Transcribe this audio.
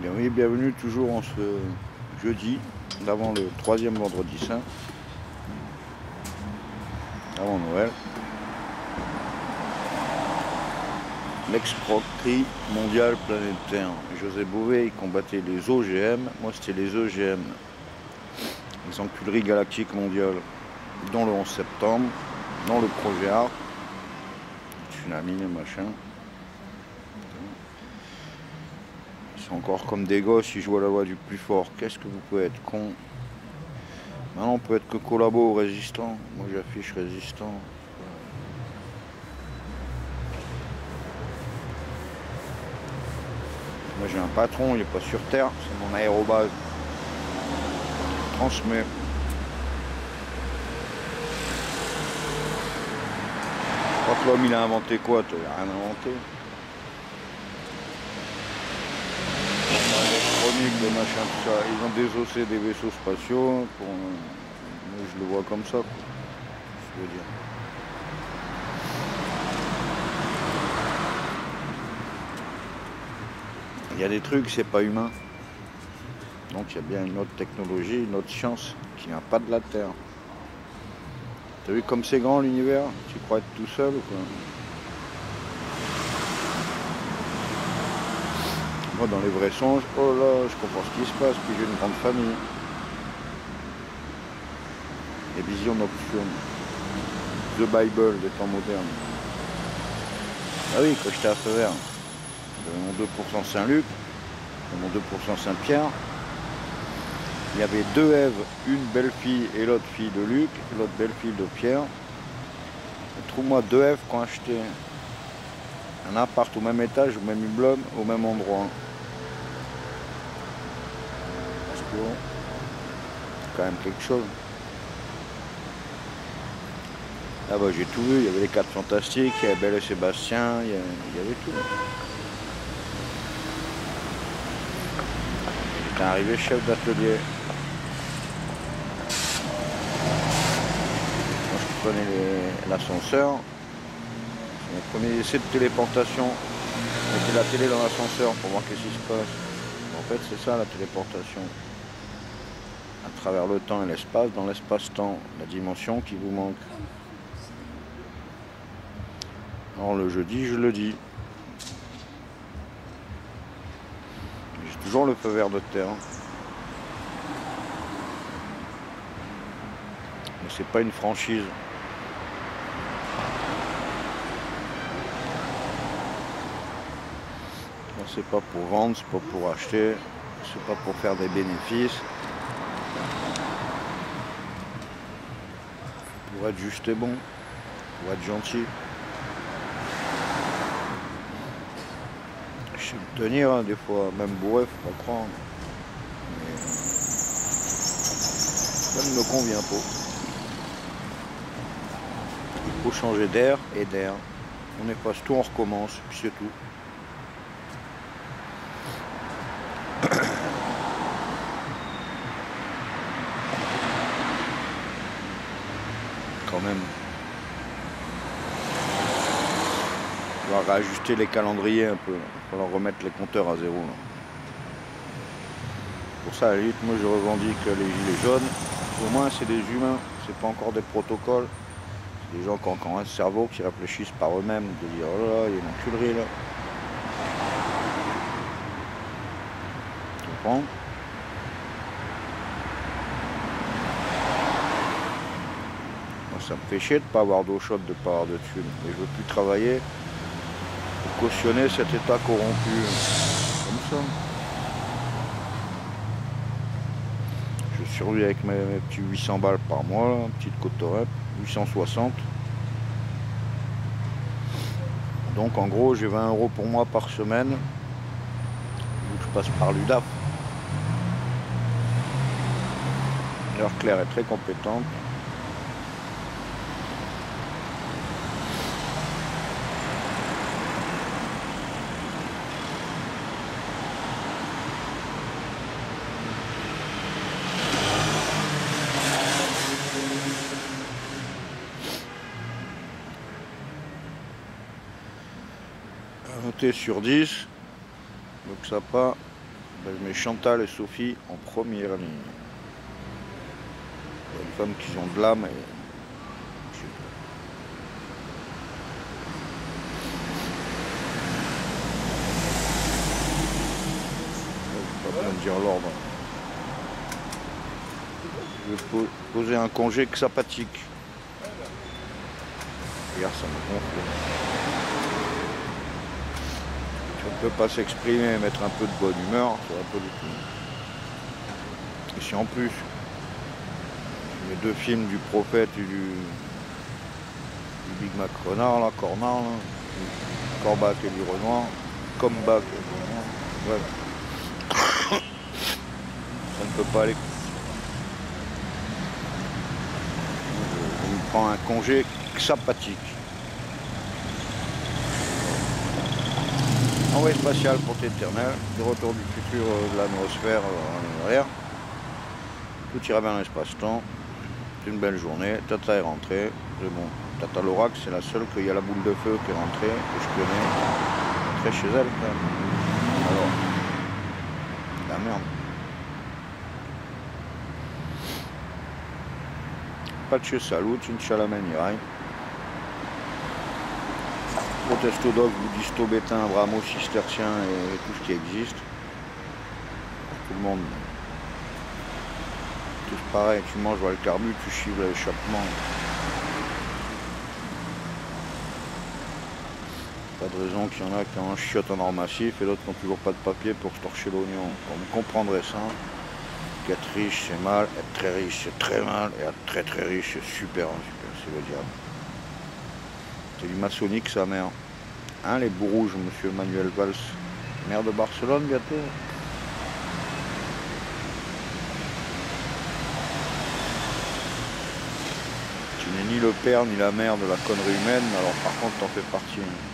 Oui, bienvenue toujours en ce jeudi, avant le troisième vendredi saint, avant Noël. L'excroquerie mondiale planétaire. José Bové, il combattait les OGM, moi c'était les EGM, les enculeries galactiques mondiales, dans le 11 septembre, dans le projet ARC, tsunami et machin. Encore comme des gosses, ils jouent à la voix du plus fort. Qu'est-ce que vous pouvez être con? Maintenant on peut être que collabo ou résistant. Moi j'affiche résistant. Moi j'ai un patron, il n'est pas sur Terre, c'est mon aérobase. Transmet. Quand l'homme il a inventé quoi? Tu n'as rien inventé? Des machins, tout ça. Ils ont désossé des vaisseaux spatiaux. Moi, je le vois comme ça. Je veux dire? Il y a des trucs, c'est pas humain. Donc il y a bien une autre technologie, une autre science qui vient pas de la Terre. T'as vu comme c'est grand l'univers? Tu crois être tout seul ou quoi? Dans les vrais songes, oh là, je comprends ce qui se passe, puis j'ai une grande famille. Les visions nocturnes. The Bible des temps modernes. Ah oui, quand j'étais à feu vert. J'avais mon 2% Saint-Luc, mon 2% Saint-Pierre. Il y avait deux Èves, une belle fille et l'autre fille de Luc, l'autre belle fille de Pierre. Trouve-moi deux Èves qui ont acheté un appart au même étage, au même immeuble, au même endroit. Quand même quelque chose. Là bas j'ai tout vu, il y avait les quatre fantastiques, il y avait et Sébastien, il y avait tout. J'étais arrivé chef d'atelier. Je prenais l'ascenseur, mon premier essai de téléportation. Mettais la télé dans l'ascenseur pour voir qu'est-ce qui se passe. En fait, c'est ça la téléportation. À travers le temps et l'espace, dans l'espace-temps, la dimension qui vous manque. Alors le jeudi, je le dis. J'ai toujours le feu vert de terre. Mais c'est pas une franchise. C'est pas pour vendre, c'est pas pour acheter, c'est pas pour faire des bénéfices. Pour être juste et bon, pour être gentil. Je sais me tenir hein, des fois, même bourré, faut pas croire. Mais ça ne me convient pas. Il faut changer d'air et d'air. On efface tout, on recommence, puis c'est tout. Quand même. On va réajuster les calendriers un peu. Il va falloir remettre les compteurs à zéro. Pour ça, à la limite, moi je revendique les gilets jaunes. Au moins, c'est des humains, c'est pas encore des protocoles. C'est des gens qui ont encore un cerveau, qui réfléchissent par eux-mêmes, de dire oh là là, il y a une enculerie là. Tu comprends? Ça me fait chier de pas avoir d'eau chaude, de pas avoir de thunes. Mais je veux plus travailler pour cautionner cet état corrompu. Comme ça. Je survis avec mes, petits 800 balles par mois, petite côte 860. Donc en gros j'ai 20 euros pour moi par semaine. Je passe par l'UDAF. L'heure Claire est très compétente. Noté sur 10 donc ça pas Ben, je mets Chantal et Sophie en première ligne. Des femmes qui ont de l'âme et dire l'ordre. Je vais poser un congé xapathique. Regarde, ça me gonfle. On ne peut pas s'exprimer et mettre un peu de bonne humeur, ça va pas du tout. Et si en plus, les deux films du prophète et du, Big Mac Renard, là, Cornard, là, Corbac et du Renoir, Comeback et du Renoir, ça ne peut pas aller. On prend un congé sympathique. Envoyé spatial pour éternel, de retour du futur euh, de l'atmosphère euh, en arrière. Tout ira bien dans l'espace-temps. C'est une belle journée. Tata est rentrée. C'est bon. Tata Lorax, c'est la seule qu'il y a la boule de feu qui est rentrée, que je connais. Très chez elle Alors, la merde. Pace salut, Inchalamenierai. Protestodog, bouddhisto, bétain, bramo, cistercien et tout ce qui existe. Tout le monde. Tous pareil, tu manges le carbu, tu chives l'échappement. Pas de raison qu'il y en a qui ont un chiotte en or massif et d'autres n'ont toujours pas de papier pour se torcher l'oignon. On comprendrait ça. Être riche, c'est mal. Être très riche, c'est très mal. Et être très très riche, c'est super, c'est le diable. C'est du maçonnique, sa mère. Hein, les bourrouges, monsieur Manuel Valls. Maire de Barcelone, bientôt. Tu n'es ni le père ni la mère de la connerie humaine, alors par contre, t'en fais partie. Hein.